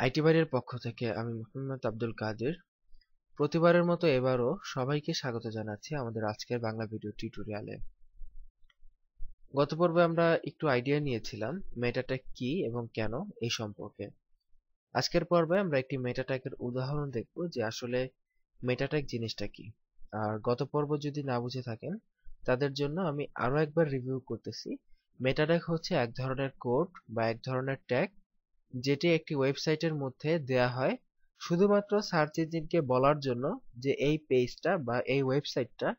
IT বাড়ির পক্ষ থেকে আমি মোহাম্মদ আব্দুল কাদের। প্রতিবারের মতো এবারও সবাইকে স্বাগত জানাচ্ছি আমাদের আজকের বাংলা ভিডিও টিউটোরিয়ালে। গত পর্বে আমরা একটু আইডিয়া নিয়েছিলাম মেটাট্যাগ কি এবং কেন এই সম্পর্কে। আজকের পর্বে আমরা একটি মেটাট্যাগের উদাহরণ দেখব যে আসলে মেটাট্যাগ জিনিসটা কি। আর গত পর্ব যদি না বুঝে থাকেন, তাদের জন্য আমি আরও একবার রিভিউ করতেছি। মেটাট্যাগ হচ্ছে এক ধরনের কোড বা এক ধরনের ট্যাগ যেটি একটি ওয়েবসাইটের মধ্যে দেয়া হয়, শুধুমাত্র সার্চ ইঞ্জিনকে বলার জন্য যে এই পেজটা বা এই ওয়েবসাইটটা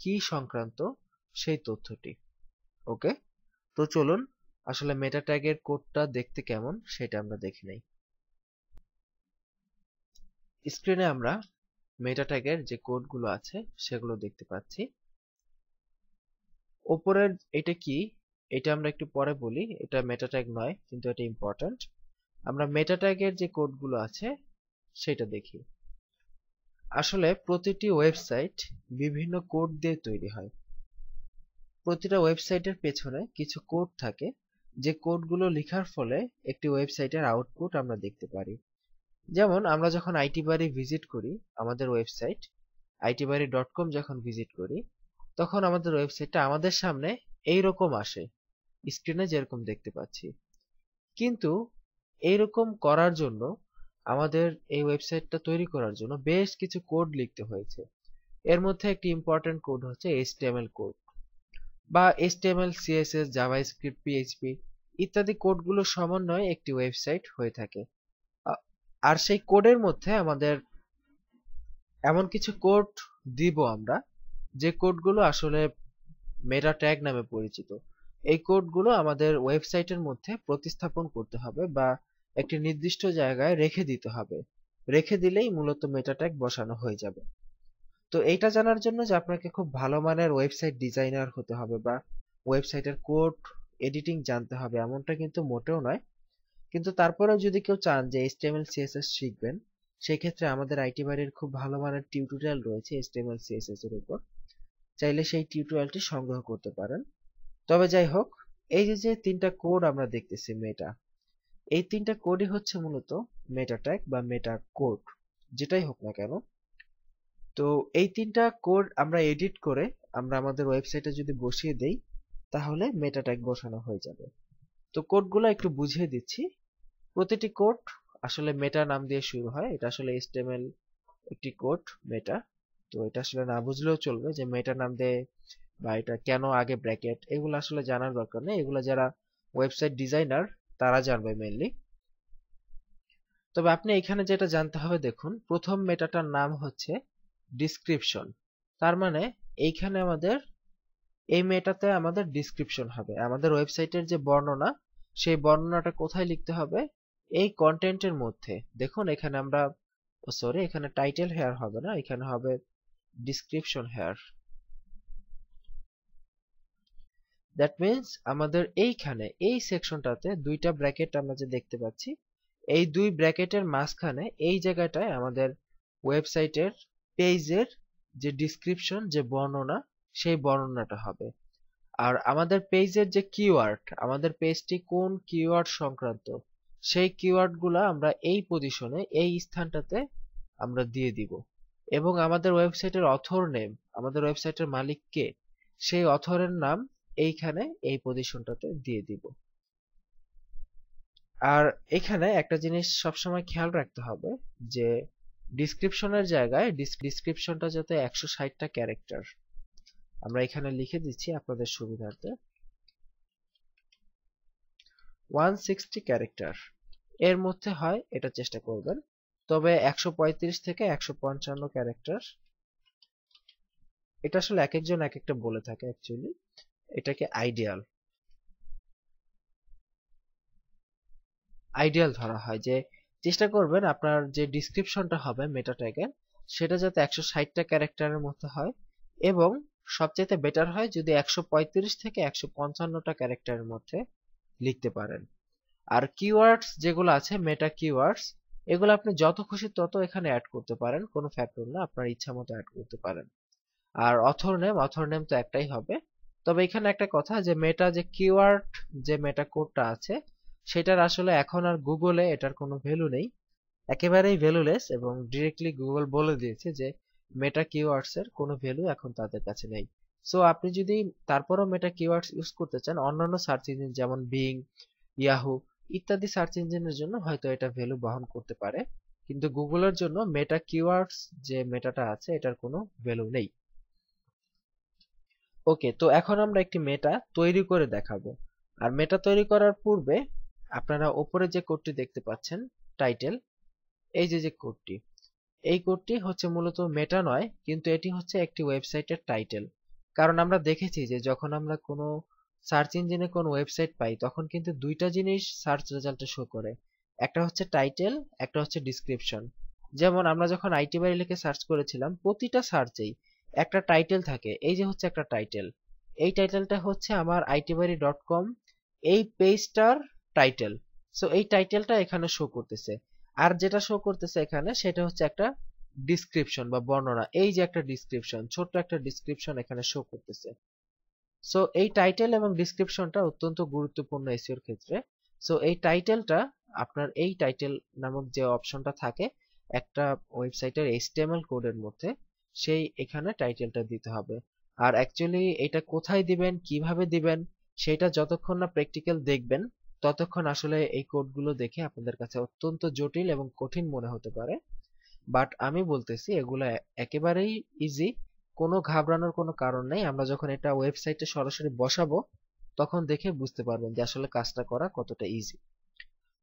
কি সংক্রান্ত সেই তথ্যটি। ওকে? তো চলুন, আসলে মেটা ট্যাগের কোডটা দেখতে কেমন সেটা আমরা দেখে নেই। স্ক্রিনে আমরা মেটা ট্যাগের যে কোডগুলো আছে সেগুলো দেখতে পাচ্ছি। ওপরের এটা কি? এটা আমরা একটু পরে বলি। এটা মেটা ট্যাগ নয়, কিন্তু এটা ইম্পর্ট্যান্ট আমরা মেটা ট্যাগের যে কোডগুলো আছে, সেটা দেখি। আসলে প্রতিটি ওয়েবসাইট বিভিন্ন কোড দিয়ে তৈরি হয়। প্রতিটা ওয়েবসাইটের পেছনে কিছু কোড থাকে, যে কোডগুলো লেখার ফলে একটি ওয়েবসাইটের আউটপুট আমরা দেখতে পারি। যেমন, আমরা যখন আইটি বাড়ি ভিজিট করি, আমাদের website IT Bari dot com যখন ভিজিট করি, তখন আমাদের ওয়েবসাইটটা আমাদের সামনে এই রকম আসে স্ক্রিনে যেরকম দেখতে পাচ্ছি। কিন্তু এইরকম করার জন্য আমাদের এই ওয়েবসাইটটা তৈরি করার জন্য বেশ কিছু কোড লিখতে হয়েছে। এর মধ্যে একটি ইম্পর্টেন্ট কোড হচ্ছে এইচটিএমএল কোড বা এইচটিএমএল সিএসএস জাভাস্ক্রিপ্ট পিএইচপি ইত্যাদি কোডগুলো সমন্বয়ে একটি ওয়েবসাইট হয়ে থাকে। আর সেই কোডের মধ্যে আমাদের এমন কিছু কোড দিব আমরা, যে কোডগুলো আসলে মেটা ট্যাগ নামে পরিচিত। এই কোডগুলো আমাদের ওয়েবসাইটের মধ্যে প্রতিস্থাপন করতে হবে বা একটি নির্দিষ্ট জায়গায় রেখে দিতে হবে। রেখে দিলেই মূলত মেটা ট্যাগ বসানো হয়ে যাবে। তো এইটা জানার জন্য যে আপনাকে খুব ভালো মানের ওয়েবসাইট ডিজাইনার হতে হবে বা ওয়েবসাইটের কোড এডিটিং জানতে হবে, এমনটা কিন্তু মোটেও নয়। কিন্তু তারপরেও যদি কেউ চান যে এইচটিএমএল সিএসএস শিখবেন সেই ক্ষেত্রে আমাদের আইটি বাড়ির খুব ভালো মানের টিউটোরিয়াল রয়েছে এইচটিএমএল সিএসএস এর উপর। চাইলে সেই টিউটোরিয়ালটি সংগ্রহ করতে পারেন। তবে যাই হোক এই যে যে তিনটা কোড আমরা দেখতেছি মেটা এই তিনটা কোডই হচ্ছে মূলত মেটা ট্যাগ বা মেটা কোড যেটাই হোক না কেন। তো এই তিনটা কোড আমরা এডিট করে আমরা আমাদের ওয়েবসাইটে যদি বসিয়ে দেই, তাহলে মেটা ট্যাগ বসানো হয়ে যাবে। তো কোডগুলো একটু বুঝিয়ে দিচ্ছি। প্রতিটি কোড আসলে মেটা নাম দিয়ে শুরু হয়। এটা আসলে এসটিএমএল একটি কোড মেটা তো এটা আসলে না বুঝলেও চলবে যে মেটা নাম দিয়ে বা এটা কেন আগে ব্র্যাকেট, এগুলো আসলে জানার দরকার নেই। এগুলো যারা ওয়েবসাইট ডিজাইনার, তারা জানবে মেনলি তবে আপনি এখানে যেটা জানতে হবে, দেখুন, প্রথম মেটাটার নাম হচ্ছে ডিসক্রিপশন তার মানে এইখানে আমাদের, এই মেটাতে আমাদের ডিসক্রিপশন হবে। আমাদের ওয়েবসাইটের যে বর্ণনা, সেই বর্ণনাটা কোথায় লিখতে হবে? এই কন্টেন্টের মধ্যে। দেখুন, এখানে আমরা সরি এখানে টাইটেল হেয়ার হবে না, এখানে হবে ডিসক্রিপশন হেয়ার দ্যাট মিনস আমাদের এইখানে, এই সেকশনটাতে দুইটা ব্র্যাকেট আমরা যে দেখতে পাচ্ছি, এই দুই ব্র্যাকেটের মাঝখানে এই জায়গাটায় আমাদের ওয়েবসাইটের পেজের যে ডিসক্রিপশন যে বর্ণনা, সেই বর্ণনাটা হবে। আর আমাদের পেজের যে কিওয়ার্ড আমাদের পেজটি কোন কিওয়ার্ড সংক্রান্ত, সেই কিওয়ার্ডগুলো আমরা এই পজিশনে এই স্থানটাতে আমরা দিয়ে দিব। এবং আমাদের ওয়েবসাইটের অথর নেম আমাদের ওয়েবসাইটের মালিক কে, সেই অথরের নাম এইখানে এই পজিশনটাতে দিয়ে দিব। আর এখানে একটা জিনিস সবসময় খেয়াল রাখতে হবে যে ডিসক্রিপশনের জায়গায় ডিসক্রিপশনটা যাতে একশো ষাটটা ক্যারেক্টার আমরা এখানে লিখে দিচ্ছি আপনাদের সুবিধার্থে। ওয়ান সিক্সটি ক্যারেক্টার এর মধ্যে হয়, এটা চেষ্টা করবেন, তবে একশো পঁয়ত্রিশ থেকে একশো পঞ্চান্ন ক্যারেক্টার এটা আসলে এক একজন এক একটা বলে থাকে অ্যাকচুয়ালি এটাকে আইডিয়াল আইডিয়াল ধরা হয় যে, চেষ্টা করবেন আপনার যে ডিসক্রিপশনটা হবে মেটা ট্যাগের সেটা যাতে একশো ষাটটা ক্যারেক্টারের মধ্যে হয় এবং সবচেয়ে বেটার হয় যদি একশো পঁয়ত্রিশ থেকে একশো পঞ্চান্নটা ক্যারেক্টারের মধ্যে লিখতে পারেন। আর কিওয়ার্ডস যেগুলো আছে মেটা কিওয়ার্ডস এগুলো আপনি যত খুশি তত এখানে অ্যাড করতে পারেন, কোনো ফ্যাক্টর না, আপনার ইচ্ছা মতো অ্যাড করতে পারেন। আর অথর নেম অথর নেম তো একটাই হবে তবে এখানে একটা কথা যে মেটা যে কিওয়ার্ড যে মেটা কোডটা আছে, সেটার আসলে এখন আর গুগলে এটার কোনো ভ্যালু নেই। একেবারেই ভ্যালুলেস এবং ডিরেক্টলি গুগল বলে দিয়েছে যে মেটা কিওয়ার্ডস এর কোনো ভ্যালু এখন তাদের কাছে নেই। সো আপনি যদি তারপরও মেটা কিওয়ার্ডস ইউজ করতে চান, অন্যান্য সার্চ ইঞ্জিন যেমন বিং ইয়াহু ইত্যাদি সার্চ ইঞ্জিনের জন্য হয়তো এটা ভ্যালু বহন করতে পারে। কিন্তু গুগলের জন্য মেটা কিওয়ার্ডস যে মেটাটা আছে, এটার কোনো ভ্যালু নেই। ওকে তো এখন আমরা একটি মেটা তৈরি করে দেখাবো। আর মেটা তৈরি করার পূর্বে আপনারা ওপরে যে কোডটি দেখতে পাচ্ছেন টাইটেল এই যে যে কোডটি এই কোডটি হচ্ছে মূলত মেটা নয়, কিন্তু এটি হচ্ছে একটি ওয়েবসাইটের টাইটেল কারণ আমরা দেখেছি যে যখন আমরা কোনো সার্চ ইঞ্জিনে কোনো ওয়েবসাইট পাই, তখন কিন্তু দুইটা জিনিস সার্চ রেজাল্টে শো করে। একটা হচ্ছে টাইটেল একটা হচ্ছে ডিসক্রিপশন যেমন আমরা যখন আইটি বাড়ি লিখে সার্চ করেছিলাম, প্রতিটা সার্চেই একটা টাইটেল থাকে, এই যে হচ্ছে একটা টাইটেল এই টাইটেলটা হচ্ছে আমার আইটিবাড়ি ডট কম এই পেজটার টাইটেল সো এই টাইটেলটা এখানে শো করতেছে, আর যেটা শো করতেছে এখানে সেটা হচ্ছে একটা ডিসক্রিপশন বা বর্ণনা, এই যে একটা ডিসক্রিপশন ছোট্ট একটা ডিসক্রিপশন এখানে শো করতেছে সো এই টাইটেল এবং ডিসক্রিপশনটা অত্যন্ত গুরুত্বপূর্ণ এসিওর ক্ষেত্রে সো এই টাইটেলটা আপনার এই টাইটেল নামক যে অপশনটা থাকে, একটা ওয়েবসাইটের এইচটিএমএল কোডের মধ্যে সেই এখানে টাইটেলটা দিতে হবে। আর অ্যাকচুয়ালি এটা কোথায় দিবেন, কীভাবে দিবেন, সেটা যতক্ষণ না প্র্যাকটিক্যাল দেখবেন, ততক্ষণ আসলে এই কোডগুলো দেখে আপনাদের কাছে অত্যন্ত জটিল এবং কঠিন মনে হতে পারে। বাট আমি বলতেছি, এগুলো একেবারেই ইজি কোনো ঘাবড়ানোর কোনো কারণ নেই। আমরা যখন এটা ওয়েবসাইটে সরাসরি বসাবো, তখন দেখে বুঝতে পারবেন যে আসলে কাজটা করা কতটা ইজি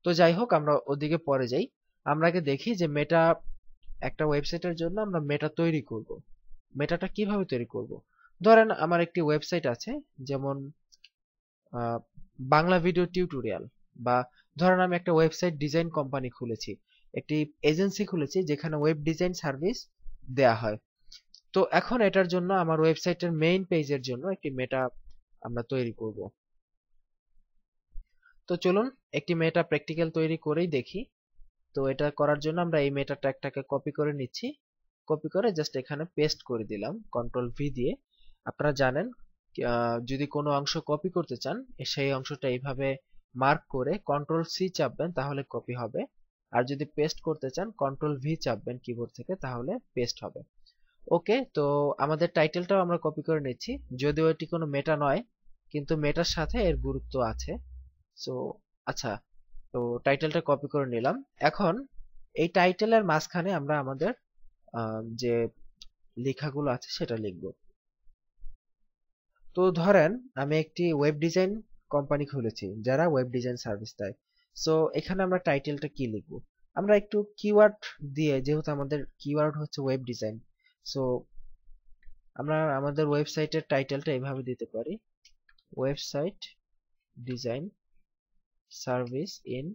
তো যাই হোক, আমরা ওদিকে পরে যাই। আমরা আগে দেখি যে মেটা একটা ওয়েবসাইটের জন্য আমরা মেটা তৈরি করব। মেটাটা কীভাবে তৈরি করব? ধরেন আমার একটি ওয়েবসাইট আছে, যেমন বাংলা ভিডিও টিউটোরিয়াল বা ধরেন আমি একটা ওয়েবসাইট ডিজাইন কোম্পানি খুলেছি, একটি এজেন্সি খুলেছি যেখানে ওয়েব ডিজাইন সার্ভিস দেয়া হয়। তো এখন এটার জন্য আমার ওয়েবসাইটের মেইন পেজের জন্য একটি মেটা আমরা তৈরি করব। তো চলুন একটি মেটা প্র্যাকটিক্যাল তৈরি করেই দেখি। তো এটা করার জন্য আমরা এই মেটা ট্যাগটাকে কপি করে নিচ্ছি। কপি করে জাস্ট এখানে পেস্ট করে দিলাম কন্ট্রোল ভি দিয়ে। আপনারা জানেন যদি কোনো অংশ কপি করতে চান সেই অংশটা এইভাবে মার্ক করে কন্ট্রোল সি চাপবেন, তাহলে কপি হবে। আর যদি পেস্ট করতে চান কন্ট্রোল ভি চাপবেন কিবোর্ড থেকে, তাহলে পেস্ট হবে। ওকে তো আমাদের টাইটেলটাও আমরা কপি করে নিচ্ছি। যদিও এটি কোনো মেটা নয়, কিন্তু মেটার সাথে এর গুরুত্ব আছে। সো আচ্ছা তো টাইটেলটা কপি করে নিলাম। এখন এই টাইটেলের মাঝখানে আমরা আমাদের যে লেখাগুলো আছে সেটা লিখব। তো ধরেন আমি একটি ওয়েব ডিজাইন কোম্পানি খুলেছি, যারা ওয়েব ডিজাইন সার্ভিস দেয়। সো এখানে আমরা টাইটেলটা কি লিখব? আমরা একটু কিওয়ার্ড দিয়ে, যেহেতু আমাদের কিওয়ার্ড হচ্ছে ওয়েব ডিজাইন সো আমরা আমাদের ওয়েবসাইটের টাইটেলটা এইভাবে দিতে পারি। Website design service in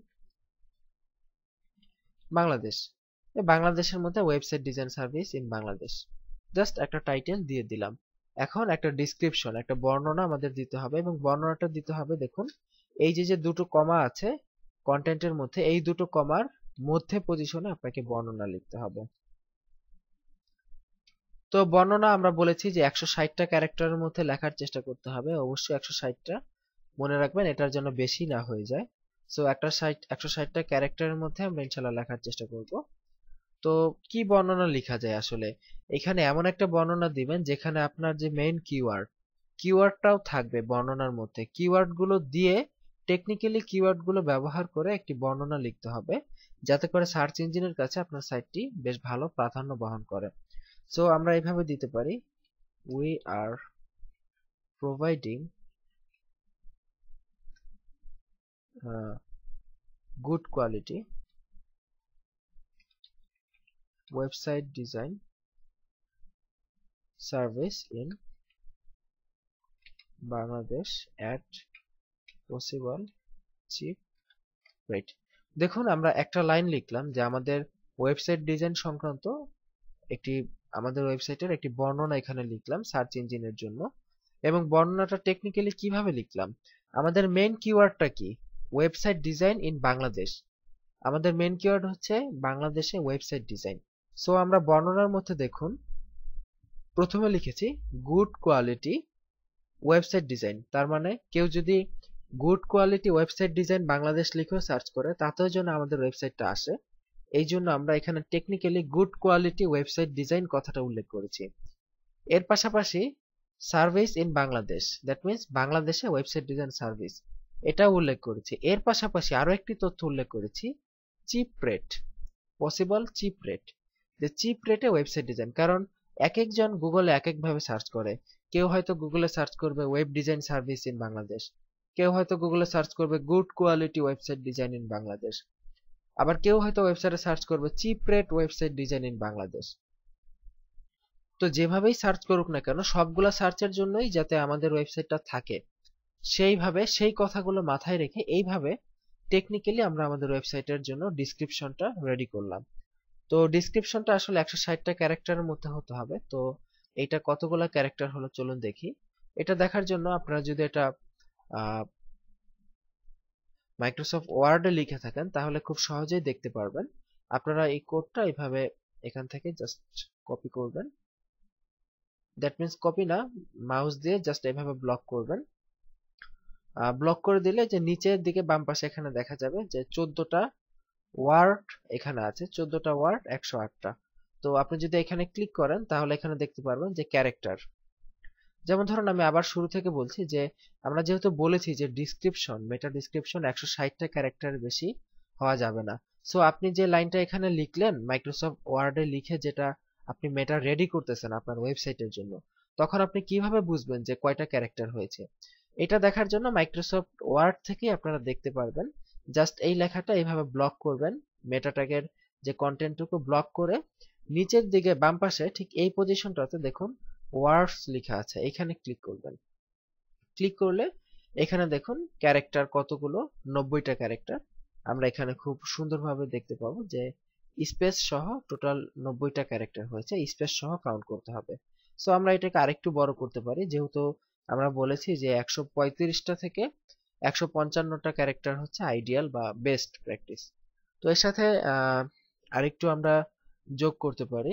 Bangladesh বাংলাদেশের মধ্যে website design service in Bangladesh just একটা টাইটেল দিয়ে দিলাম। এখন একটা ডিসক্রিপশন একটা বর্ণনা আমাদের দিতে হবে এবং বর্ণনাটা দিতে হবে দেখুন, এই যে যে দুটো কমা আছে কন্টেন্টের মধ্যে, এই দুটো কমার মধ্যে পজিশনে আপনাকে বর্ণনা লিখতে হবে। তো বর্ণনা আমরা বলেছি যে একশো ষাটটা ক্যারেক্টারের মধ্যে লেখার চেষ্টা করতে হবে। অবশ্যই একশো ষাটটা মনে রাখবেন এটার জন্য বেশি না হয়ে যায়। সো একটা ষাট একশো ষাটটা ক্যারেক্টারের মধ্যে আমরা ইনশাল্লাহ লেখার চেষ্টা করব। তো, কি বর্ণনা লেখা যায় আসলে? এখানে এমন একটা বর্ণনা দিবেন যেখানে আপনার যে মেইন কিওয়ার্ড কিওয়ার্ডটাও থাকবে বর্ণনার মধ্যে। কিওয়ার্ডগুলো দিয়ে টেকনিক্যালি কিওয়ার্ডগুলো ব্যবহার করে একটি বর্ণনা লিখতে হবে, যাতে করে সার্চ ইঞ্জিনের কাছে আপনার সাইটটি বেশ ভালো প্রাধান্য বহন করে। সো আমরা এইভাবে দিতে পারি। We are providing good quality, website design, service in Bangladesh at possible cheap rate. দেখুন, আমরা একটা লাইন লিখলাম যে আমাদের ওয়েবসাইট ডিজাইন সংক্রান্ত একটি, আমাদের ওয়েবসাইটের একটি বর্ণনা এখানে লিখলাম সার্চ ইঞ্জিনের জন্য। এবং বর্ণনাটা টেকনিক্যালি কীভাবে লিখলাম? আমাদের মেইন কিওয়ার্ডটা কি? ওয়েবসাইট ডিজাইন ইন বাংলাদেশ আমাদের মেন কিওয়ার্ড হচ্ছে বাংলাদেশে ওয়েবসাইট ডিজাইন সো আমরা বর্ণনার মধ্যে দেখুন। প্রথমে লিখেছি গুড কোয়ালিটি ওয়েবসাইট ডিজাইন তার মানে কেউ যদি good quality website design Bangladesh লিখেও সার্চ করে, তাতেও যেন আমাদের ওয়েবসাইটটা আসে। এই জন্য আমরা এখানে technically good quality website design কথাটা উল্লেখ করেছি। এর পাশাপাশি service in Bangladesh that means বাংলাদেশে ওয়েবসাইট ডিজাইন সার্ভিস এটা উল্লেখ করেছি। এর পাশাপাশি আরও একটি তথ্য উল্লেখ করেছি, cheap rate. Possible cheap rate. যে চিপ রেটে ওয়েবসাইট ডিজাইন কারণ এক একজন গুগলে এক একভাবে সার্চ করে। কেউ হয়তো গুগলে সার্চ করবে web design service in Bangladesh কেউ হয়তো গুগলে সার্চ করবে good quality website design in Bangladesh আবার কেউ হয়তো ওয়েবসাইটে সার্চ করবে cheap rate website design in Bangladesh তো যেভাবেই সার্চ করুক না কেন, সবগুলা সার্চের জন্যই যাতে আমাদের ওয়েবসাইটটা থাকে। সেইভাবে, সেই কথাগুলো মাথায় রেখে এইভাবে টেকনিক্যালি আমরা আমাদের ওয়েবসাইটের জন্য ডিসক্রিপশনটা রেডি করলাম। তো ডিসক্রিপশনটা আসলে একশো ষাটটা ক্যারেক্টারের মধ্যে হতে হবে। তো এটা কতগুলো ক্যারেক্টার হলো চলুন দেখি। এটা দেখার জন্য আপনারা যদি এটা মাইক্রোসফট ওয়ার্ডে লিখে থাকেন, তাহলে খুব সহজেই দেখতে পারবেন। আপনারা এই কোডটা এইভাবে এখান থেকে জাস্ট কপি করবেন। দ্যাট মিনস কপি না মাউস দিয়ে জাস্ট এভাবে ব্লক করবেন। ব্লক করে দিলে যে নিচের দিকে বাম পাশে এখানে দেখা যাবে যে চোদ্দটা ওয়ার্ড এখানে আছে, চোদ্দটা ওয়ার্ড একশো আটটা। তো আপনি যদি এখানে ক্লিক করেন, তাহলে এখানে দেখতে পারবেন যে ক্যারেক্টার যেমন ধরুন, আমি আবার শুরু থেকে বলছি যে আমরা যেহেতু বলেছি যে ডিসক্রিপশন মেটা ডিসক্রিপশন একশো ষাটটা ক্যারেক্টার বেশি হওয়া যাবে না। সো আপনি যে লাইনটা এখানে লিখলেন মাইক্রোসফট ওয়ার্ডে লিখে যেটা আপনি মেটা রেডি করতেছেন আপনার ওয়েবসাইটের জন্য, তখন আপনি কীভাবে বুঝবেন যে কয়টা ক্যারেক্টার হয়েছে? এটা দেখার জন্য মাইক্রোসফট ওয়ার্ড থেকে আপনারা দেখতে পারবেন। জাস্ট এই লেখাটা এইভাবে ব্লক করবেন মেটা ট্যাগের যে কন্টেন্টটুকু ব্লক করে, নিচের দিকে বাম পাশে ঠিক এই পজিশনটাতে দেখুন ওয়ার্ডস লেখা আছে, এখানে ক্লিক করবেন। ক্লিক করলে এখানে দেখুন ক্যারেক্টার কতগুলো, নব্বইটা ক্যারেক্টার আমরা এখানে খুব সুন্দরভাবে দেখতে পাবো যে স্পেস সহ টোটাল নব্বইটা ক্যারেক্টার হয়েছে স্পেস সহ কাউন্ট করতে হবে। সো আমরা এটাকে আরেকটু বড় করতে পারি, যেহেতু আমরা বলেছি যে একশো পঁয়ত্রিশটা থেকে একশো পঞ্চান্নটা ক্যারেক্টার হচ্ছে আইডিয়াল বা বেস্ট প্র্যাকটিস তো এর সাথে আরেকটু আমরা যোগ করতে পারি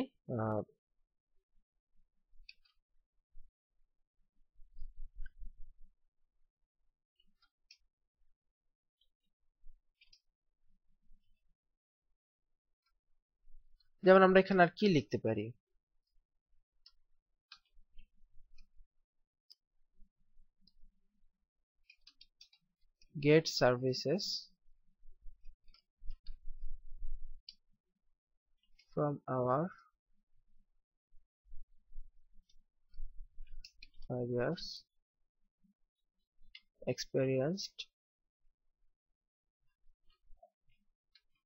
যেমন আমরা এখানে আর কি লিখতে পারি? Get services from our five years experienced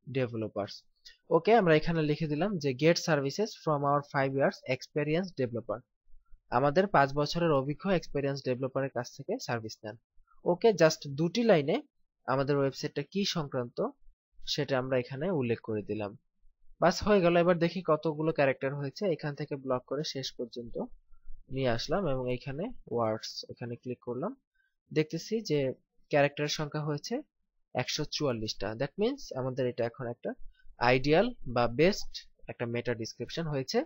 developers. ওকে আমরা এখানে লিখে দিলাম যে get services from our five years experience developer আমাদের পাঁচ বছরের অভিজ্ঞ এক্সপেরিয়েন্স ডেভেলপারের কাছ থেকে সার্ভিস নেন। ওকে জাস্ট দুটি লাইনে আমাদের ওয়েবসাইটটা কি সংক্রান্ত সেটা আমরা এখানে উল্লেখ করে দিলাম। বাস, হয়ে গেল। এবার দেখি কতগুলো ক্যারেক্টার হয়েছে। এখান থেকে ব্লক করে শেষ পর্যন্ত নিয়ে আসলাম এবং এখানে ওয়ার্ডস এখানে ক্লিক করলাম। দেখতেছি যে ক্যারেক্টারের সংখ্যা হয়েছে একশো চুয়াল্লিশটা। দ্যাট মিনস আমাদের এটা এখন একটা আইডিয়াল বা বেস্ট একটা মেটা ডিসক্রিপশন হয়েছে।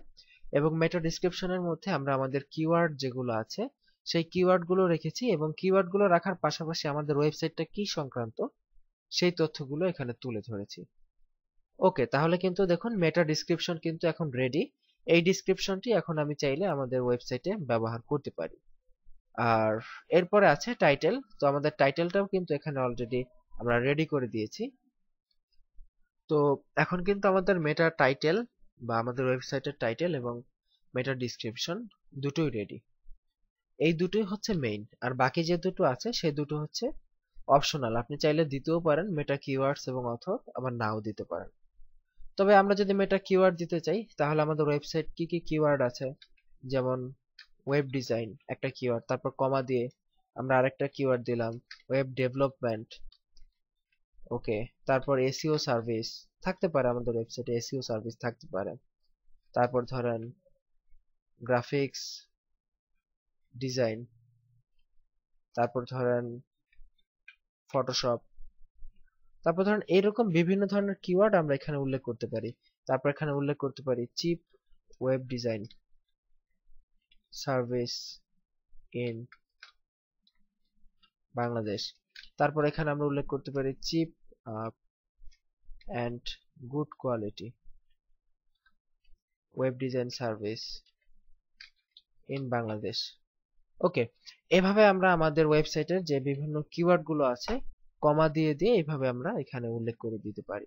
এবং মেটা ডিসক্রিপশনের মধ্যে আমরা আমাদের কিওয়ার্ড যেগুলো আছে সেই কিওয়ার্ডগুলো রেখেছি এবং কিওয়ার্ডগুলো রাখার পাশাপাশি আমাদের ওয়েবসাইটটা কি সংক্রান্ত সেই তথ্যগুলো এখানে তুলে ধরেছি। ওকে, তাহলে কিন্তু দেখুন মেটা ডিসক্রিপশন কিন্তু এখন রেডি এই ডিসক্রিপশনটি এখন আমি চাইলে আমাদের ওয়েবসাইটে ব্যবহার করতে পারি। আর এরপরে আছে টাইটেল তো আমাদের টাইটেলটাও কিন্তু এখানে অলরেডি আমরা রেডি করে দিয়েছি। তো এখন কিন্তু আমাদের মেটা টাইটেল বা আমাদের ওয়েবসাইটের টাইটেল এবং মেটা ডিসক্রিপশন দুটোই রেডি এই দুটোই হচ্ছে মেইন আর বাকি যে দুটো আছে সেই দুটো হচ্ছে অপশনাল আপনি চাইলে দিতেও পারেন মেটা কিওয়ার্ডস এবং অথর আবার নাও দিতে পারেন। তবে আমরা যদি মেটা কিওয়ার্ড দিতে চাই, তাহলে আমাদের ওয়েবসাইট কি কি কিওয়ার্ড আছে? যেমন ওয়েব ডিজাইন একটা কিওয়ার্ড তারপর কমা দিয়ে আমরা আরেকটা কিওয়ার্ড দিলাম ওয়েব ডেভেলপমেন্ট ওকে তারপর এসিও সার্ভিস থাকতে পারে আমাদের ওয়েবসাইটে এসিও সার্ভিস থাকতে পারে। তারপর ধরেন গ্রাফিক্স ডিজাইন। তারপর ধরেন ফটোশপ তারপর ধরেন এরকম বিভিন্ন ধরনের কিওয়ার্ড আমরা এখানে উল্লেখ করতে পারি। তারপর এখানে উল্লেখ করতে পারি cheap web design service in Bangladesh তারপর এখানে আমরা উল্লেখ করতে পারি cheap and good quality web design service in Bangladesh okay, এভাবে আমরা আমাদের ওয়েবসাইটের যে বিভিন্ন কিওয়ার্ডগুলো আছে, কমা দিয়ে দিয়ে এইভাবে আমরা এখানে উল্লেখ করে দিতে পারি।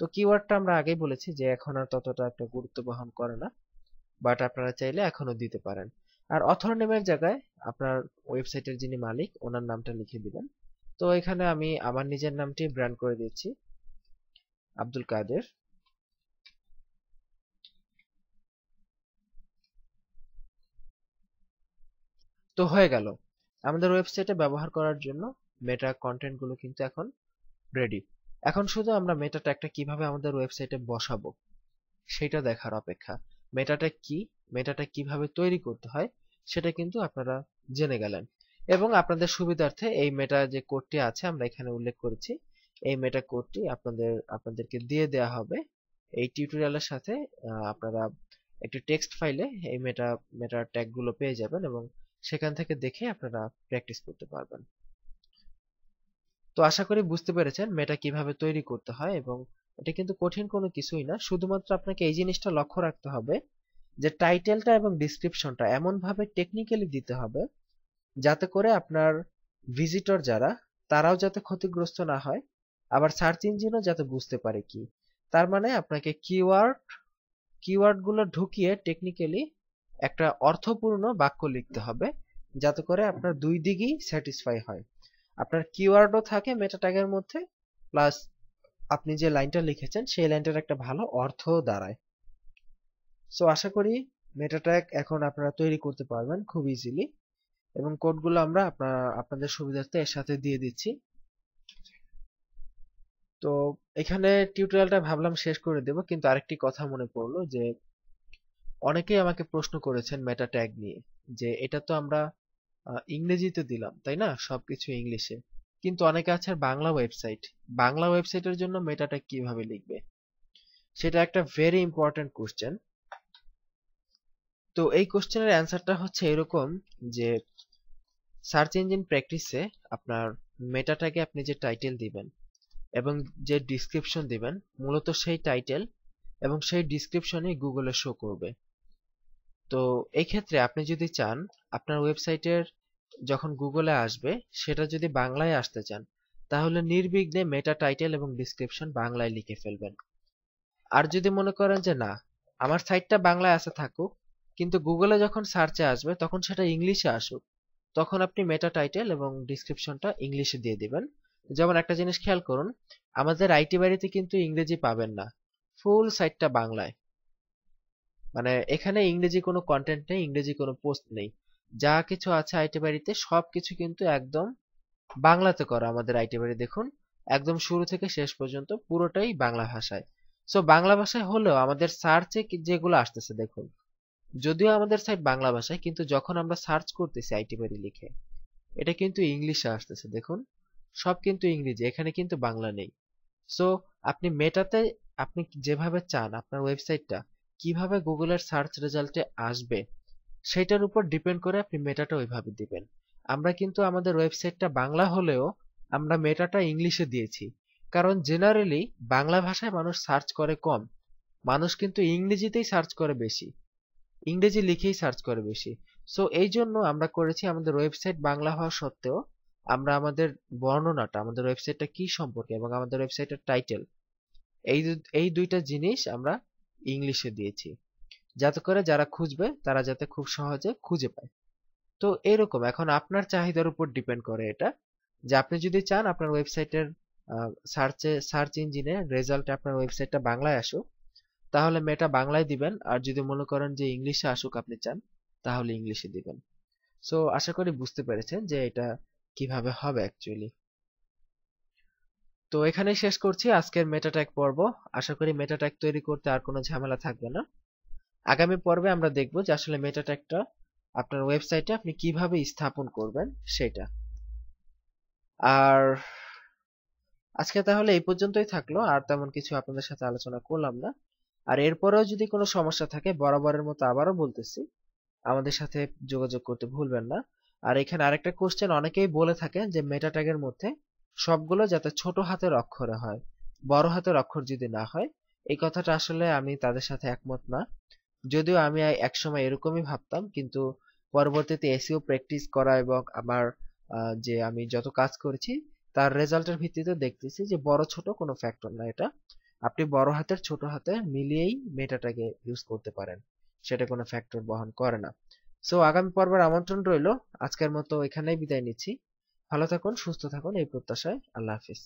তো কিওয়ার্ডটা আমরা আগেই বলেছি যে এখন আর ততটা একটা গুরুত্ব বহন করে না, বাট আপনারা চাইলে এখনও দিতে পারেন। আর অথর নেমের জায়গায় আপনার ওয়েবসাইটের যিনি মালিক, ওনার নামটা লিখে দিবেন। তো এখানে আমি আমার নিজের নামটি ব্র্যান্ড করে দিচ্ছি আব্দুল কাদের। তো হয়ে গেল। আমাদের ওয়েবসাইটে ব্যবহার করার জন্য মেটা কন্টেন্টগুলো কিন্তু এখন রেডি এখন শুধু আমরা মেটা ট্যাগটা কীভাবে আমাদের ওয়েবসাইটে বসাবো, সেটা দেখার অপেক্ষা। মেটা ট্যাগ কি? মেটা ট্যাগ কীভাবে তৈরি করতে হয়, সেটা কিন্তু আপনারা জেনে গেলেন। এবং আপনাদের সুবিধার্থে এই মেটা যে কোডটি আছে, আমরা এখানে উল্লেখ করেছি, এই মেটা কোডটি আপনাদের, আপনাদেরকে দিয়ে দেওয়া হবে। এই টিউটোরিয়ালের সাথে আপনারা একটি টেক্সট ফাইলে এই মেটা মেটা ট্যাগগুলো পেয়ে যাবেন এবং সেখান থেকে দেখে আপনারা প্র্যাকটিস করতে পারবেন। তো আশা করি বুঝতে পেরেছেন মেটা কীভাবে তৈরি করতে হয় এবং এটা কিন্তু কঠিন কোনো কিছুই না। শুধুমাত্র আপনাকে এই জিনিসটা লক্ষ্য রাখতে হবে যে টাইটেলটা এবং ডিসক্রিপশনটা এমন ভাবে টেকনিক্যালি দিতে হবে যাতে করে আপনার ভিজিটর যারা, তারাও যাতে ক্ষতিগ্রস্ত না হয়, আবার সার্চ ইঞ্জিনও যাতে বুঝতে পারে কি। তার মানে আপনাকে কিওয়ার্ড কিওয়ার্ডগুলো ঢুকিয়ে টেকনিক্যালি একটা অর্থপূর্ণ বাক্য লিখতে হবে যাতে করে আপনার দুই দিকই স্যাটিসফাই হয়। আপনার কিওয়ার্ডও থাকে মেটা ট্যাগের মধ্যে প্লাস আপনি যে লাইনটা লিখেছেন সেই লাইনটার একটা ভালো অর্থ দাঁড়ায়। সো আশা করি মেটা ট্যাগ এখন আপনারা তৈরি করতে পারবেন খুব ইজিলি এবং কোডগুলো আমরা আপনার, আপনাদের সুবিধার্থে এর সাথে দিয়ে দিচ্ছি। তো এখানে টিউটোরিয়ালটা ভাবলাম শেষ করে দেব, কিন্তু আরেকটি কথা মনে পড়ল যে অনেকেই আমাকে প্রশ্ন করেছেন মেটা ট্যাগ নিয়ে, যে এটা তো আমরা ইংরেজিতে দিলাম, তাই না? সবকিছু ইংলিশে। কিন্তু অনেকে আছে বাংলা ওয়েবসাইট বাংলা ওয়েবসাইটের জন্য মেটা ট্যাগ কীভাবে লিখবে? সেটা একটা ভেরি ইম্পর্টেন্ট কোশ্চেন তো এই কোশ্চেনের অ্যান্সারটা হচ্ছে এরকম যে সার্চ ইঞ্জিন প্র্যাকটিসে আপনার মেটা ট্যাগে আপনি যে টাইটেল দিবেন এবং যে ডিসক্রিপশন দিবেন, মূলত সেই টাইটেল এবং সেই ডিসক্রিপশনই গুগলে শো করবে। তো এই ক্ষেত্রে আপনি যদি চান, আপনার ওয়েবসাইটের যখন গুগলে আসবে, সেটা যদি বাংলায় আসতে চান, তাহলে নির্বিঘ্নে মেটা টাইটেল এবং ডিসক্রিপশন বাংলায় লিখে ফেলবেন। আর যদি মনে করেন যে না, আমার সাইটটা বাংলায় আসে থাকুক, কিন্তু গুগলে যখন সার্চে আসবে, তখন সেটা ইংলিশে আসুক, তখন আপনি মেটা টাইটেল এবং ডিসক্রিপশনটা ইংলিশে দিয়ে দিবেন। যেমন একটা জিনিস খেয়াল করুন, আমাদের আইটি বাড়িতে কিন্তু ইংরেজি পাবেন না ফুল সাইটটা বাংলায়। মানে এখানে ইংরেজি কোনো কন্টেন্ট নেই, ইংরেজি কোনো পোস্ট নেই। যা কিছু আছে আইটি বাড়িতে সবকিছু কিন্তু একদম বাংলাতে করা আমাদের আইটি বাড়ি। দেখুন, একদম শুরু থেকে শেষ পর্যন্ত পুরোটাই বাংলা ভাষায়। সো বাংলা ভাষায় হলেও আমাদের সার্চে যেগুলো আসতেছে, দেখুন। যদিও আমাদের সাইট বাংলা ভাষায়, কিন্তু যখন আমরা সার্চ করতেছি আইটি বাড়ি লিখে, এটা কিন্তু ইংলিশে আসতেছে, দেখুন। সব কিন্তু ইংরেজি, এখানে কিন্তু বাংলা নেই। সো আপনি মেটাতে, আপনি যেভাবে চান, আপনার ওয়েবসাইটটা কীভাবে গুগলের সার্চ রেজাল্টে আসবে সেটার উপর ডিপেন্ড করে আপনি মেটাটা ওইভাবে দিবেন। আমরা কিন্তু আমাদের ওয়েবসাইটটা বাংলা হলেও আমরা মেটাটা ইংলিশে দিয়েছি। কারণ জেনারেলি বাংলা ভাষায় মানুষ সার্চ করে কম। মানুষ কিন্তু ইংরেজিতেই সার্চ করে বেশি। ইংরেজি লিখেই সার্চ করে বেশি। সো এই জন্য আমরা করেছি আমাদের ওয়েবসাইট বাংলা হওয়া সত্ত্বেও আমরা আমাদের বর্ণনাটা, আমাদের ওয়েবসাইটটা কি সম্পর্কে এবং আমাদের ওয়েবসাইটের টাইটেল, এই এই দুইটা জিনিস আমরা ইংলিশে দিয়েছি। যাতে করে যারা খুঁজবে, তারা যাতে খুব সহজে খুঁজে পায়। তো এরকম, এখন আপনার চাহিদার উপর ডিপেন্ড করে এটা। যে আপনি যদি চান আপনার ওয়েবসাইটের সার্চে সার্চ ইঞ্জিনে রেজাল্টে আপনার ওয়েবসাইটটা বাংলায় আসুক, তাহলে মেটা বাংলায় দিবেন। আর যদি মনে করেন যে ইংলিশে আসুক আপনি চান, তাহলে ইংলিশে দিবেন। সো আশা করি বুঝতে পেরেছেন যে এটা কীভাবে হবে অ্যাকচুয়ালি তো এখানে শেষ করছি আজকের মেটা ট্যাগ পর্ব। আশা করি মেটা ট্যাগ তৈরি করতে আর কোনো ঝামেলা থাকবে না। আগামী পর্বে আমরা দেখব যে আসলে মেটা ট্যাগটা আপনার ওয়েবসাইটে আপনি কীভাবে স্থাপন করবেন সেটা। আর আজকে তাহলে এই পর্যন্তই থাকল। আর তেমন কিছু আপনাদের সাথে আলোচনা করলাম না। আর এরপরেও যদি কোনো সমস্যা থাকে, বরাবরের মতো আবারও বলতেছি। আমাদের সাথে যোগাযোগ করতে ভুলবেন না। আর এখানে আরেকটা কোশ্চেন অনেকেই বলে থাকেন যে মেটা ট্যাগের মধ্যে সবগুলো যাতে ছোট হাতের অক্ষরে হয়, বড় হাতের অক্ষর যদি না হয়, এই কথাটা আসলে আমি তাদের সাথে একমত না। যদিও আমি একসময় এরকমই ভাবতাম, কিন্তু পরবর্তীতে এসিও প্র্যাকটিস করা এবং আমার যে আমি যত কাজ করেছি, তার রেজাল্টের ভিত্তিতে দেখতেছি যে বড় ছোট কোনো ফ্যাক্টর না এটা। আপনি বড় হাতের ছোট হাতে মিলিয়েই মেটাটাকে ইউজ করতে পারেন, সেটা কোনো ফ্যাক্টর বহন করে না। সো আগামী পর্বের আমন্ত্রণ রইল। আজকের মতো এখানেই বিদায় নিচ্ছি। ভালো থাকুন সুস্থ থাকুন এই প্রত্যাশায় আল্লাহ হাফিজ।